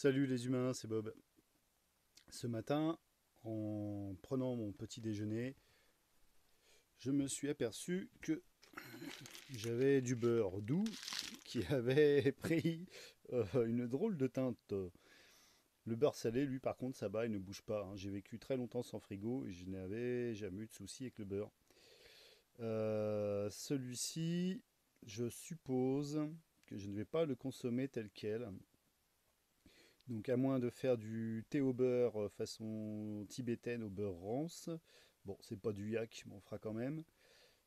Salut les humains, c'est Bob. Ce matin, en prenant mon petit déjeuner, je me suis aperçu que j'avais du beurre doux qui avait pris euh, une drôle de teinte. Le beurre salé, lui, par contre, ça va, il ne bouge pas. hein. J'ai vécu très longtemps sans frigo et je n'avais jamais eu de souci avec le beurre. Euh, Celui-ci, je suppose que je ne vais pas le consommer tel quel. Donc, à moins de faire du thé au beurre euh, façon tibétaine au beurre rance. Bon, c'est pas du yak, mais on fera quand même.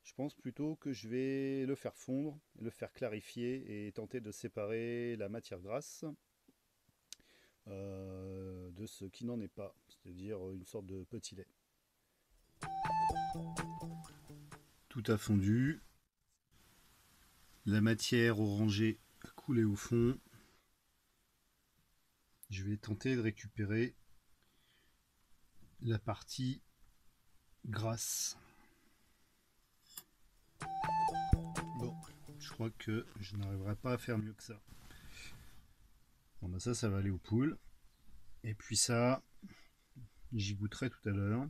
Je pense plutôt que je vais le faire fondre, le faire clarifier et tenter de séparer la matière grasse euh, de ce qui n'en est pas, c'est-à-dire une sorte de petit lait. Tout a fondu, la matière orangée a coulé au fond. Je vais tenter de récupérer la partie grasse. Bon, je crois que je n'arriverai pas à faire mieux que ça. Bon, bah ça, ça va aller aux poules. Et puis ça, j'y goûterai tout à l'heure.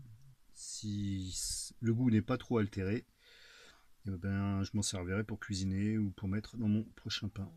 Si le goût n'est pas trop altéré, eh ben, je m'en servirai pour cuisiner ou pour mettre dans mon prochain pain.